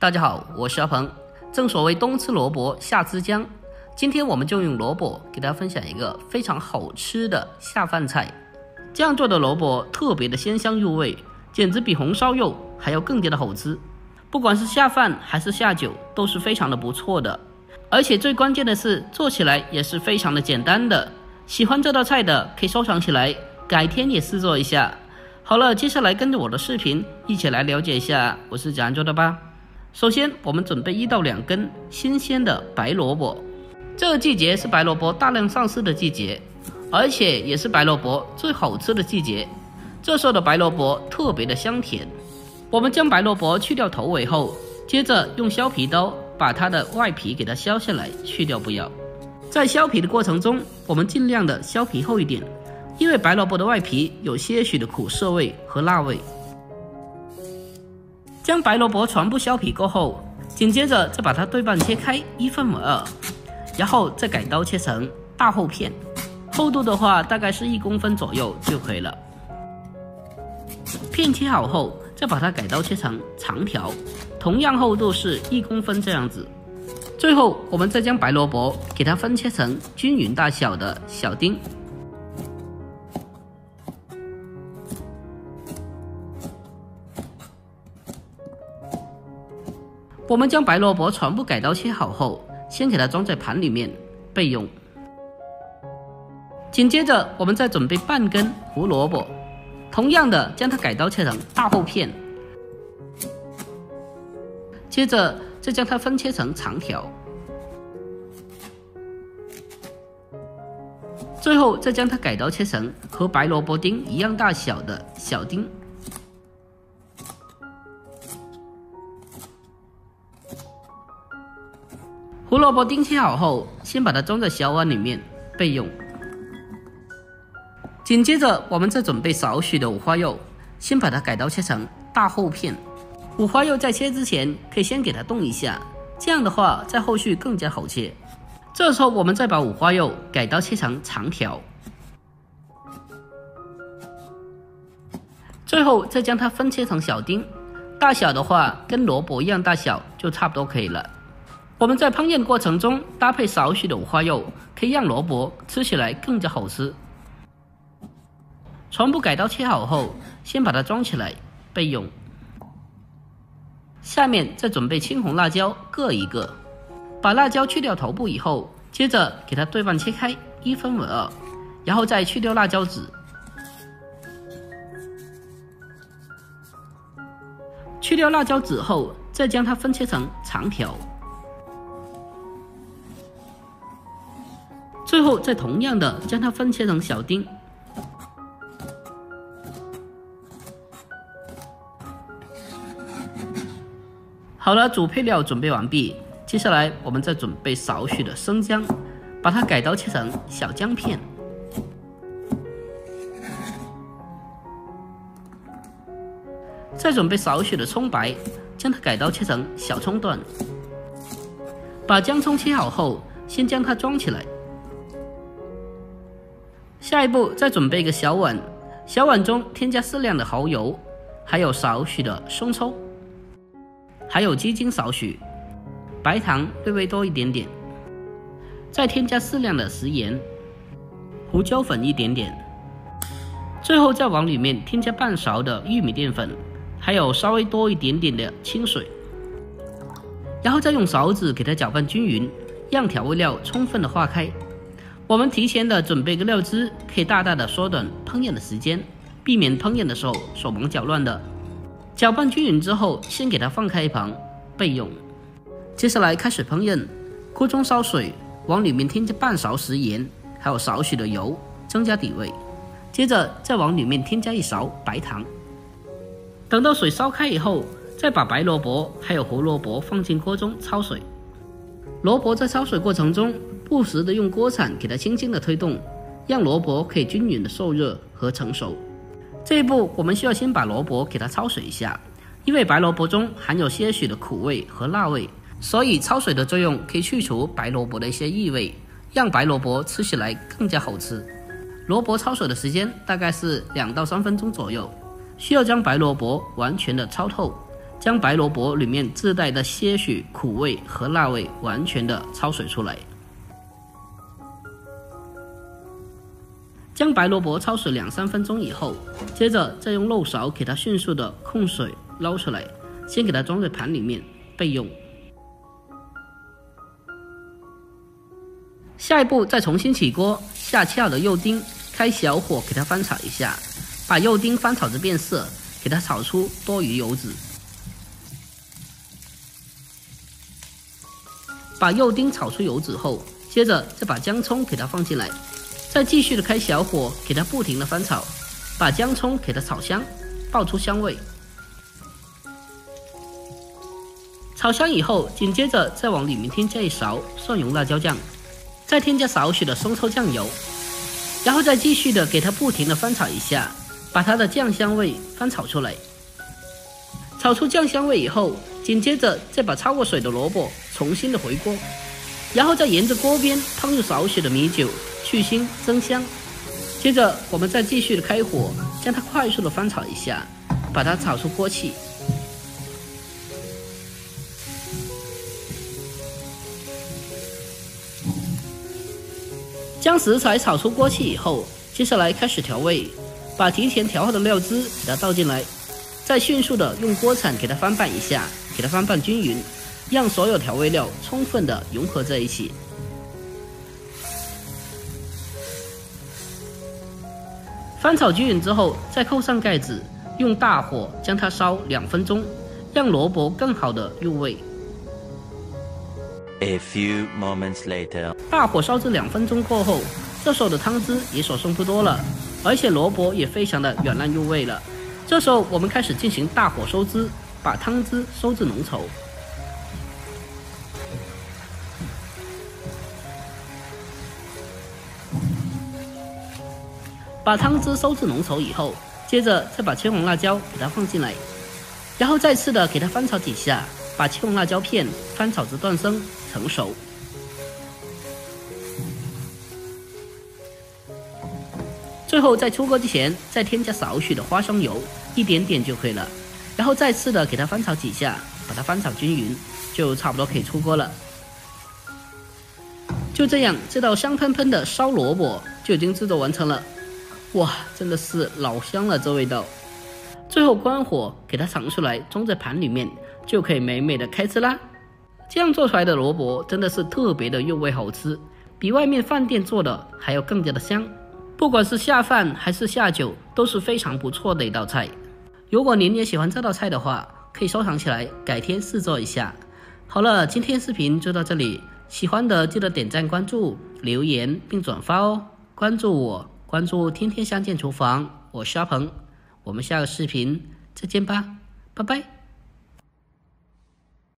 大家好，我是阿鹏。正所谓冬吃萝卜夏吃姜，今天我们就用萝卜给大家分享一个非常好吃的下饭菜。这样做的萝卜特别的鲜香入味，简直比红烧肉还要更加的好吃。不管是下饭还是下酒，都是非常的不错的。而且最关键的是，做起来也是非常的简单的。喜欢这道菜的可以收藏起来，改天也试做一下。好了，接下来跟着我的视频一起来了解一下我是怎样做的吧。首先，我们准备一到两根新鲜的白萝卜。这个季节是白萝卜大量上市的季节，而且也是白萝卜最好吃的季节。这时候的白萝卜特别的香甜。我们将白萝卜去掉头尾后，接着用削皮刀把它的外皮给它削下来，去掉不要。在削皮的过程中，我们尽量的削皮厚一点。因为白萝卜的外皮有些许的苦涩味和辣味。将白萝卜全部削皮过后，紧接着再把它对半切开，一分为二，然后再改刀切成大厚片，厚度的话大概是一公分左右就可以了。片切好后，再把它改刀切成长条，同样厚度是一公分这样子。最后，我们再将白萝卜给它分切成均匀大小的小丁。我们将白萝卜全部改刀切好后，先给它装在盘里面备用。紧接着，我们再准备半根胡萝卜，同样的将它改刀切成大厚片，接着再将它分切成长条，最后再将它改刀切成和白萝卜丁一样大小的小丁。胡萝卜丁切好后，先把它装在小碗里面备用。紧接着，我们再准备少许的五花肉，先把它改刀切成大厚片。五花肉在切之前，可以先给它冻一下，这样的话在后续更加好切。这时候，我们再把五花肉改刀切成长条，最后再将它分切成小丁，大小的话跟萝卜一样大小就差不多可以了。我们在烹饪过程中搭配少许的五花肉，可以让萝卜吃起来更加好吃。全部改刀切好后，先把它装起来备用。下面再准备青红辣椒各一个，把辣椒去掉头部以后，接着给它对半切开，一分为二，然后再去掉辣椒籽。去掉辣椒籽后，再将它分切成长条。最后再同样的将它分切成小丁。好了，主配料准备完毕，接下来我们再准备少许的生姜，把它改刀切成小姜片。再准备少许的葱白，将它改刀切成小葱段。把姜葱切好后，先将它装起来。下一步，再准备一个小碗，小碗中添加适量的蚝油，还有少许的生抽，还有鸡精少许，白糖略微多一点点，再添加适量的食盐，胡椒粉一点点，最后再往里面添加半勺的玉米淀粉，还有稍微多一点点的清水，然后再用勺子给它搅拌均匀，让调味料充分的化开。我们提前的准备个料汁，可以大大的缩短烹饪的时间，避免烹饪的时候手忙脚乱的。搅拌均匀之后，先给它放开一旁备用。接下来开始烹饪，锅中烧水，往里面添加半勺食盐，还有少许的油，增加底味。接着再往里面添加一勺白糖。等到水烧开以后，再把白萝卜还有胡萝卜放进锅中焯水。萝卜在焯水过程中。不时的用锅铲给它轻轻的推动，让萝卜可以均匀的受热和成熟。这一步我们需要先把萝卜给它焯水一下，因为白萝卜中含有些许的苦味和辣味，所以焯水的作用可以去除白萝卜的一些异味，让白萝卜吃起来更加好吃。萝卜焯水的时间大概是两到三分钟左右，需要将白萝卜完全的焯透，将白萝卜里面自带的些许苦味和辣味完全的焯水出来。将白萝卜焯水两三分钟以后，接着再用漏勺给它迅速的控水捞出来，先给它装在盘里面备用。下一步再重新起锅，下切好的肉丁，开小火给它翻炒一下，把肉丁翻炒至变色，给它炒出多余油脂。把肉丁炒出油脂后，接着再把姜葱给它放进来。再继续的开小火，给它不停的翻炒，把姜葱给它炒香，爆出香味。炒香以后，紧接着再往里面添加一勺蒜蓉辣椒酱，再添加少许的生抽酱油，然后再继续的给它不停的翻炒一下，把它的酱香味翻炒出来。炒出酱香味以后，紧接着再把焯过水的萝卜重新的回锅，然后再沿着锅边烹入少许的米酒。去腥增香，接着我们再继续的开火，将它快速的翻炒一下，把它炒出锅气。将食材炒出锅气以后，接下来开始调味，把提前调好的料汁给它倒进来，再迅速的用锅铲给它翻拌一下，给它翻拌均匀，让所有调味料充分的融合在一起。翻炒均匀之后，再扣上盖子，用大火将它烧两分钟，让萝卜更好的入味。A few moments later，大火烧至两分钟过后，这时候的汤汁也所剩不多了，而且萝卜也非常的软烂入味了。这时候我们开始进行大火收汁，把汤汁收至浓稠。把汤汁收至浓稠以后，接着再把青红辣椒给它放进来，然后再次的给它翻炒几下，把青红辣椒片翻炒至断生成熟。最后在出锅之前再添加少许的花生油，一点点就可以了。然后再次的给它翻炒几下，把它翻炒均匀，就差不多可以出锅了。就这样，这道香喷喷的烧萝卜就已经制作完成了。哇，真的是老香了，这味道。最后关火，给它盛出来，装在盘里面，就可以美美的开吃啦。这样做出来的萝卜真的是特别的入味好吃，比外面饭店做的还要更加的香。不管是下饭还是下酒，都是非常不错的一道菜。如果您也喜欢这道菜的话，可以收藏起来，改天试做一下。好了，今天视频就到这里，喜欢的记得点赞、关注、留言并转发哦。关注我。关注“天天相见厨房”，我是阿鹏，我们下个视频再见吧，拜拜。